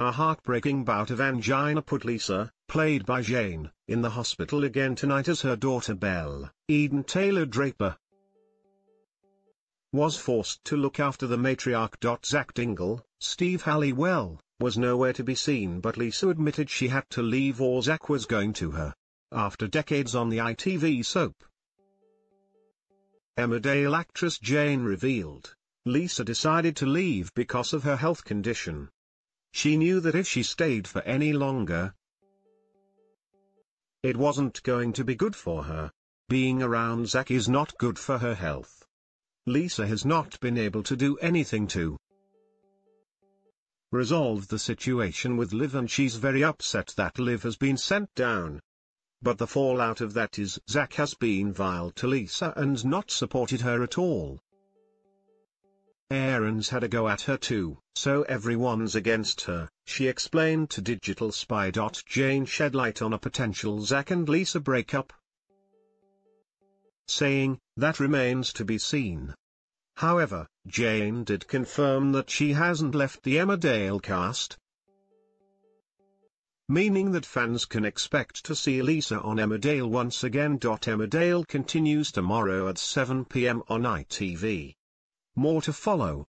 A heartbreaking bout of angina put Lisa, played by Jane, in the hospital again tonight as her daughter Belle, Eden Taylor Draper, was forced to look after the matriarch. Zak Dingle, Steve Halliwell, was nowhere to be seen but Lisa admitted she had to leave or Zak was going to her. After decades on the ITV soap, Emmerdale actress Jane revealed, Lisa decided to leave because of her health condition. She knew that if she stayed for any longer, it wasn't going to be good for her. Being around Zak is not good for her health. Lisa has not been able to do anything to resolve the situation with Liv and she's very upset that Liv has been sent down. But the fallout of that is Zak has been vile to Lisa and not supported her at all. Aaron's had a go at her too, so everyone's against her, she explained to Digital Spy. Jane shed light on a potential Zak and Lisa breakup, saying, that remains to be seen. However, Jane did confirm that she hasn't left the Emmerdale cast, meaning that fans can expect to see Lisa on Emmerdale once again. Emmerdale continues tomorrow at 7 pm on ITV. More to follow.